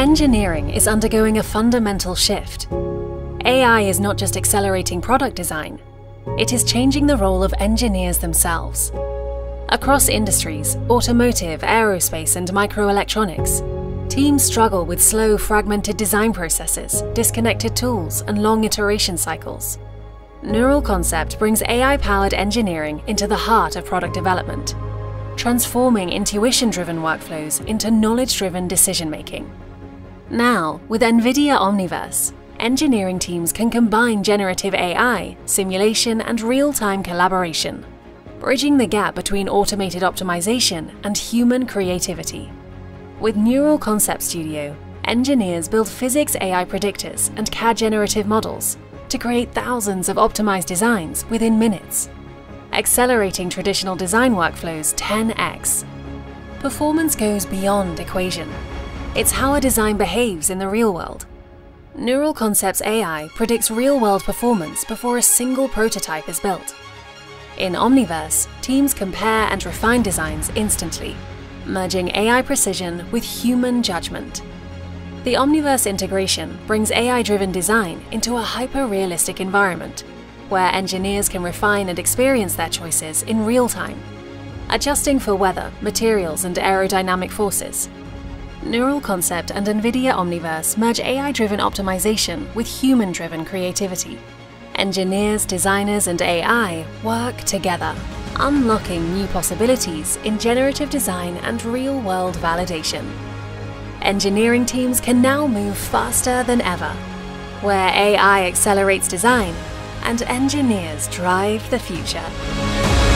Engineering is undergoing a fundamental shift. AI is not just accelerating product design, it is changing the role of engineers themselves. Across industries, automotive, aerospace, and microelectronics, teams struggle with slow, fragmented design processes, disconnected tools, and long iteration cycles. Neural Concept brings AI powered engineering into the heart of product development, transforming intuition driven workflows into knowledge driven decision making. Now, with NVIDIA Omniverse, engineering teams can combine generative AI, simulation, and real time collaboration, bridging the gap between automated optimization and human creativity. With Neural Concept Studio, engineers build physics AI predictors and CAD generative models to create thousands of optimized designs within minutes, accelerating traditional design workflows 10x. Performance goes beyond equation. It's how a design behaves in the real world. Neural Concepts AI predicts real-world performance before a single prototype is built. In Omniverse, teams compare and refine designs instantly, merging AI precision with human judgment. The Omniverse integration brings AI-driven design into a hyper-realistic environment, where engineers can refine and experience their choices in real time, adjusting for weather, materials, and aerodynamic forces. Neural Concept and NVIDIA Omniverse merge AI-driven optimization with human-driven creativity. Engineers, designers, and AI work together, unlocking new possibilities in generative design and real-world validation engineering teams can now move faster than ever, where AI accelerates design and engineers drive the future.